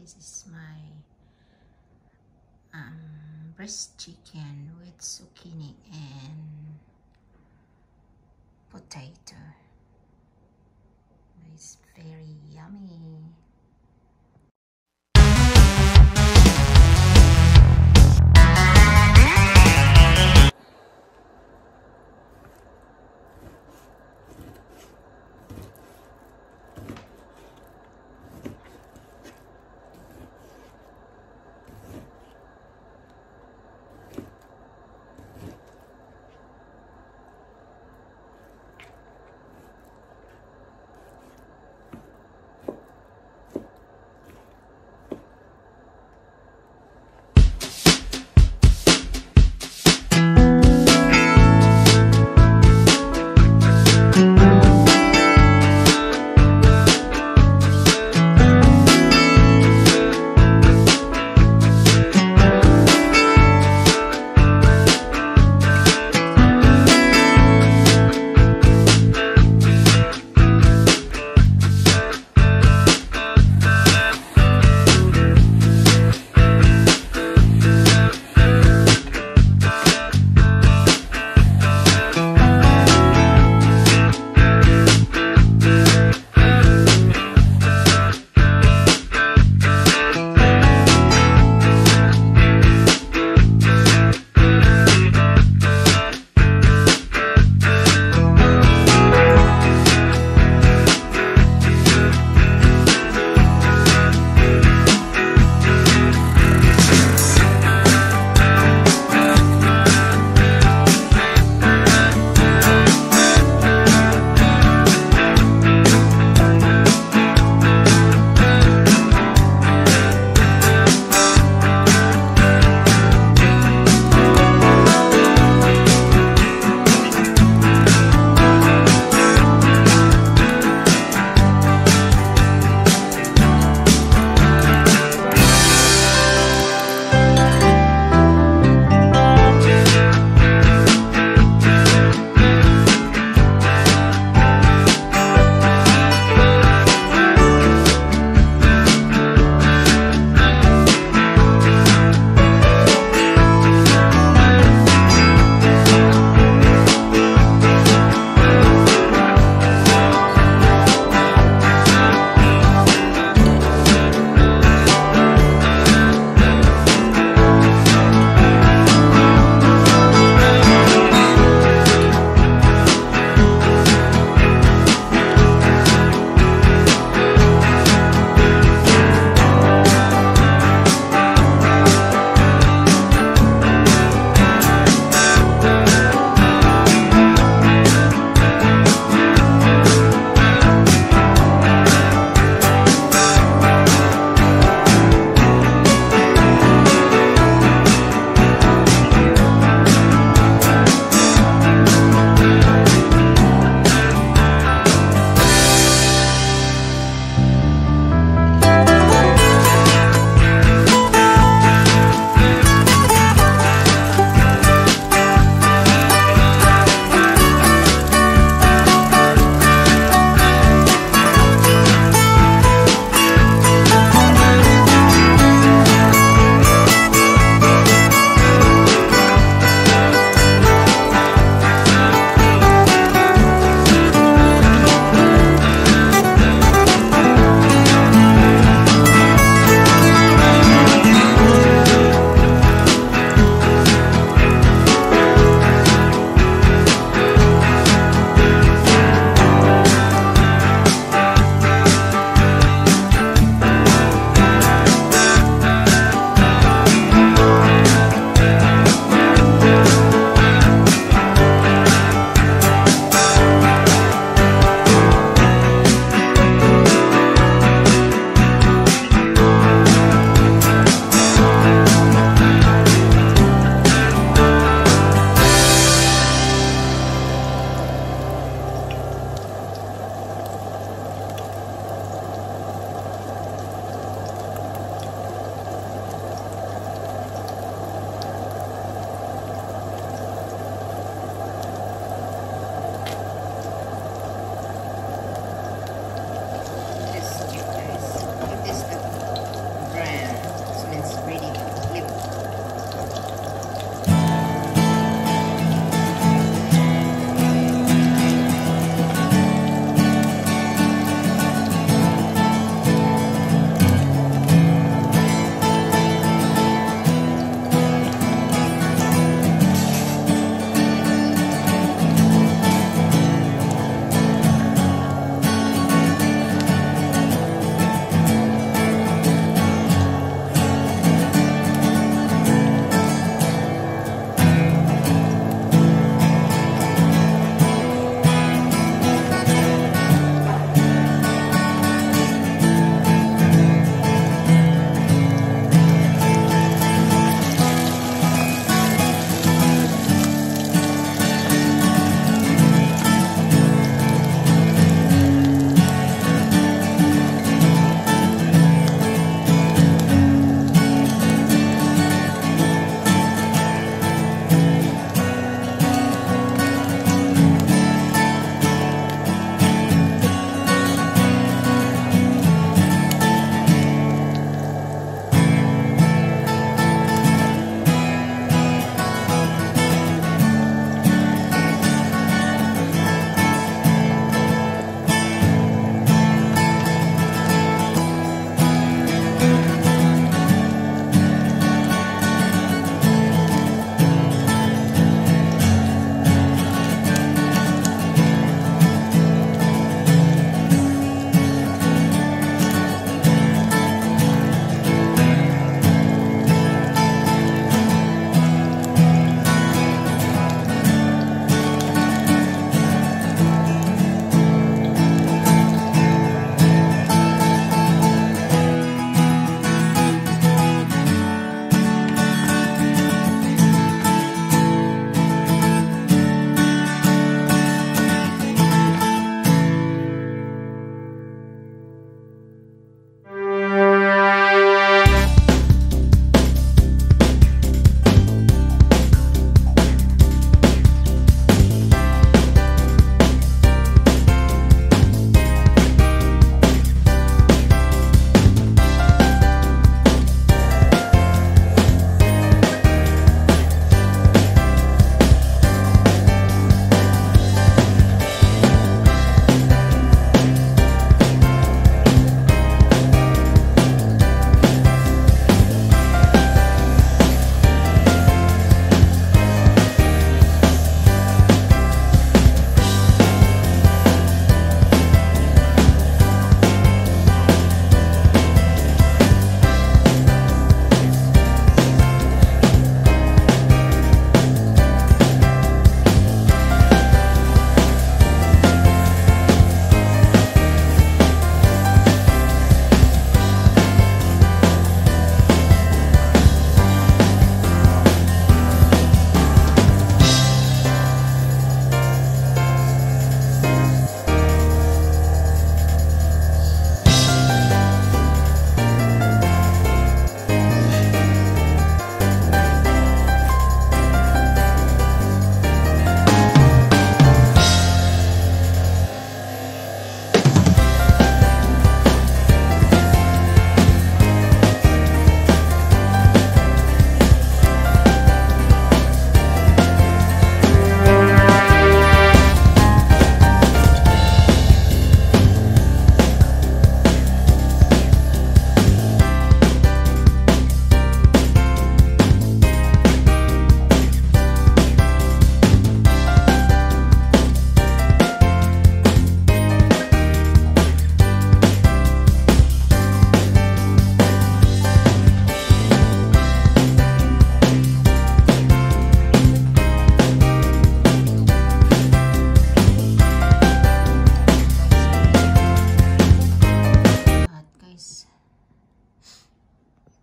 This is my um, breast chicken with zucchini and potato. It's very yummy.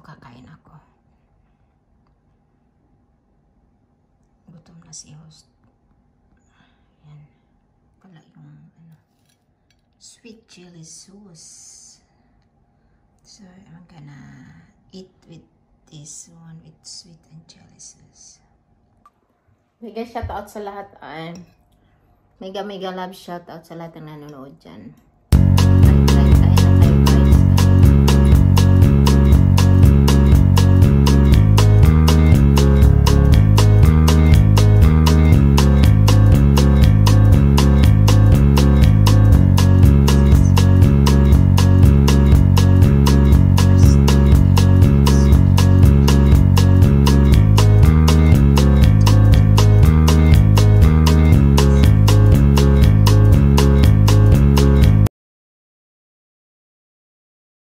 gusto kakain ako. Gutom na si host. Ayan. Pala yung ano, sweet chili sauce. So, I'm gonna eat with this one with sweet and chili sauce. Mega shout out sa lahat. Uh, mega mega love shout out sa lahat ng nanonood dyan.